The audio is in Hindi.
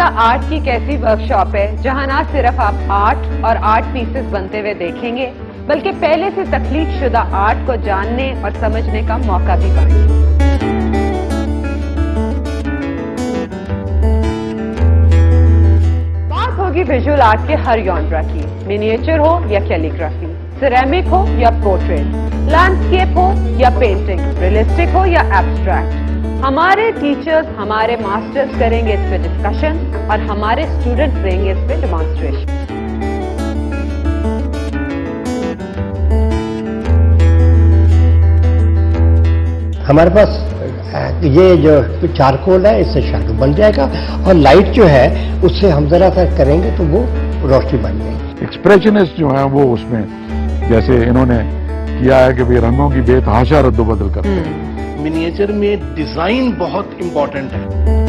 आर्ट की कैसी वर्कशॉप है, जहाँ ना सिर्फ़ आप आर्ट और आर्ट पीसेस बनते हुए देखेंगे, बल्कि पहले से तखलीक शुदा आर्ट को जानने और समझने का मौका भी पाएँगे। बात होगी विजुअल आर्ट के हर यॉन्ड्रा की मिनिएचर हो या कैलीग्राफी सिरेमिक हो या पोर्ट्रेट लैंडस्केप हो या पेंटिंग रियलिस्टिक हो या एब्स्ट्रैक्ट हमारे टीचर्स हमारे मास्टर्स करेंगे इस पे डिस्कशन और हमारे स्टूडेंट्स देंगे इस पे डेमोन्स्ट्रेशन हमारे पास ये जो चारकोल है इससे शेडो बन जाएगा और लाइट जो है उससे हम जरा सा करेंगे तो वो रोशनी बन जाएगी। एक्सप्रेशनिस्ट जो है वो उसमें जैसे इन्होंने किया है कि भाई रंगों की बेतहाशा करते कर मिनिएचर में डिज़ाइन बहुत इंपॉर्टेंट है।